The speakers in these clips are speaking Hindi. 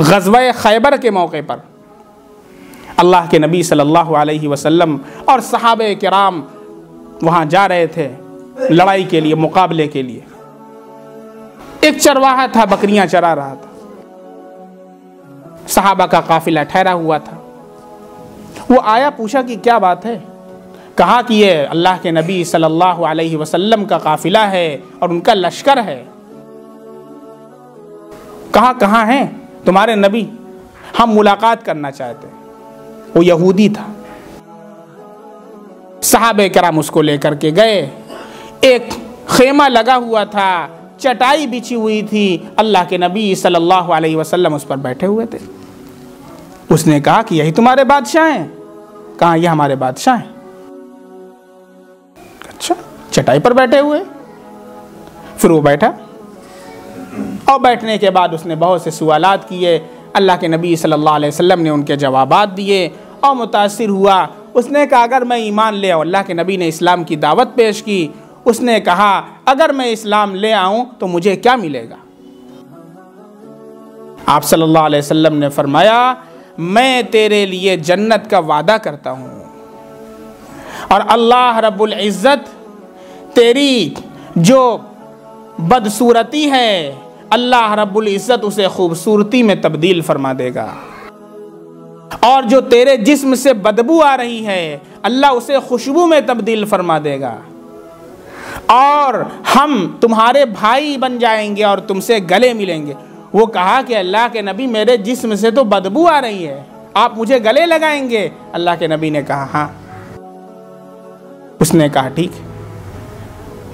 गजवा खैबर के मौके पर। अल्लाह के नबी सल्लल्लाहु अलैहि वसल्लम और सहाब कराम वहाँ जा रहे थे लड़ाई के लिए, मुकाबले के लिए। एक चरवाहा था, बकरियाँ चरा रहा था। सहाबा का काफिला ठहरा हुआ था। वो आया, पूछा कि क्या बात है? कहा कि ये अल्लाह के नबी सल्लल्लाहु अलैहि वसल्लम का काफिला है और उनका लश्कर है। कहा, कहाँ हैं? तुम्हारे नबी हम मुलाकात करना चाहते हैं। वो यहूदी था। साहब कराम उसको लेकर के गए। एक खेमा लगा हुआ था, चटाई बिछी हुई थी। अल्लाह के नबी सल्लल्लाहु अलैहि वसल्लम उस पर बैठे हुए थे। उसने कहा कि यही तुम्हारे बादशाह हैं। कहा ये हमारे बादशाह हैं। अच्छा चटाई पर बैठे हुए। फिर वो बैठा। और बैठने के बाद उसने बहुत से सवालात किए। अल्लाह के नबी सल्लल्लाहु अलैहि वसल्लम ने उनके जवाब दिए और मुतासर हुआ। उसने कहा, अगर मैं ईमान ले आऊँ, अल्लाह के नबी ने इस्लाम की दावत पेश की। उसने कहा, अगर मैं इस्लाम ले आऊँ तो मुझे क्या मिलेगा? आप सल्लल्लाहु अलैहि वसल्लम ने फरमाया, मैं तेरे लिए जन्नत का वादा करता हूँ। और अल्लाह रब्बुल इज़्ज़त तेरी जो बदसूरती है अल्लाह रब्बुल इज़्ज़त उसे खूबसूरती में तब्दील फरमा देगा। और जो तेरे जिस्म से बदबू आ रही है, अल्लाह उसे खुशबू में तब्दील फरमा देगा। और हम तुम्हारे भाई बन जाएँगे और तुमसे गले मिलेंगे। वो कहा कि अल्लाह के नबी मेरे जिस्म से तो बदबू आ रही है, आप मुझे गले लगाएँगे? अल्लाह के नबी ने कहा हाँ। उसने कहा, ठीक।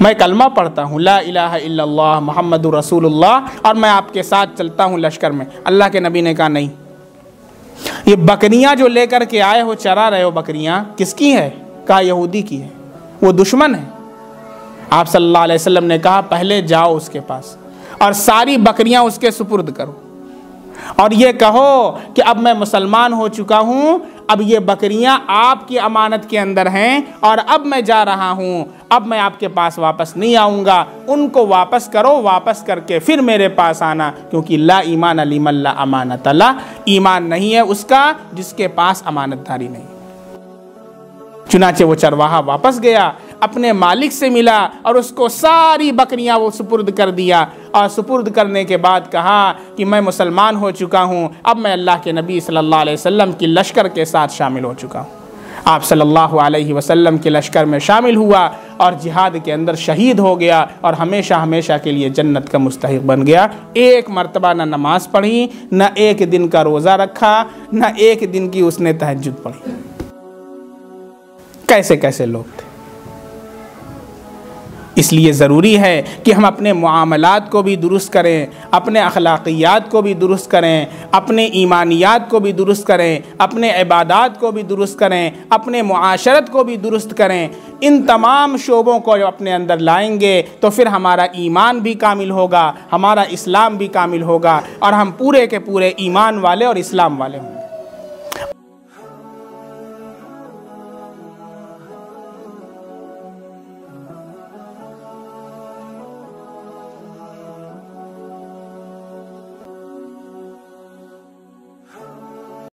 मैं कलमा पढ़ता हूँ, ला इलाहा मोहम्मद रसूलुल्लाह, और मैं आपके साथ चलता हूँ लश्कर में। अल्लाह के नबी ने कहा, नहीं। ये बकरियाँ जो लेकर के आए हो, चरा रहे हो बकरियाँ, किसकी है? कहा, यहूदी की है। वो दुश्मन है। आप सल्लल्लाहु अलैहि वसल्लम ने कहा, पहले जाओ उसके पास, और सारी बकरियाँ उसके सुपुर्द करो। और ये कहो कि अब मैं मुसलमान हो चुका हूँ, अब ये बकरियाँ आपकी अमानत के अंदर हैं और अब मैं जा रहा हूँ। अब मैं आपके पास वापस नहीं आऊँगा। उनको वापस करो, वापस करके फिर मेरे पास आना, क्योंकि ला ईमान अलीमल्ला अमानत अल्लाह। ईमान नहीं है उसका, जिसके पास अमानतदारी नहीं। चुनाचे वो चरवाहा वापस गया। अपने मालिक से मिला और उसको सारी बकरियाँ वो सुपुर्द कर दिया। और सुपुर्द करने के बाद कहा कि मैं मुसलमान हो चुका हूँ, अब मैं अल्लाह के नबी अलैहि वसल्लम की लश्कर के साथ शामिल हो चुका हूँ। आप सल्लल्लाहु अलैहि वसल्लम के लश्कर में शामिल हुआ और जिहाद के अंदर शहीद हो गया और हमेशा हमेशा के लिए जन्नत का मुस्तक बन गया। एक मरतबा न नमाज़ पढ़ी, न एक दिन का रोज़ा रखा, न एक दिन की उसने तहजद पढ़ी। कैसे कैसे लोग थे? इसलिए ज़रूरी है कि हम अपने मामलात को भी दुरुस्त करें, अपने अखलाक़ियात को भी दुरुस्त करें, अपने ईमानियात को भी दुरुस्त करें, अपने इबादत को भी दुरुस्त करें, अपने माशरत को भी दुरुस्त करें। इन तमाम शोबों को अपने अंदर लाएँगे तो फिर हमारा ईमान भी कामिल होगा, हमारा इस्लाम भी कामिल होगा, और हम पूरे के पूरे ईमान वाले और इस्लाम वाले होंगे।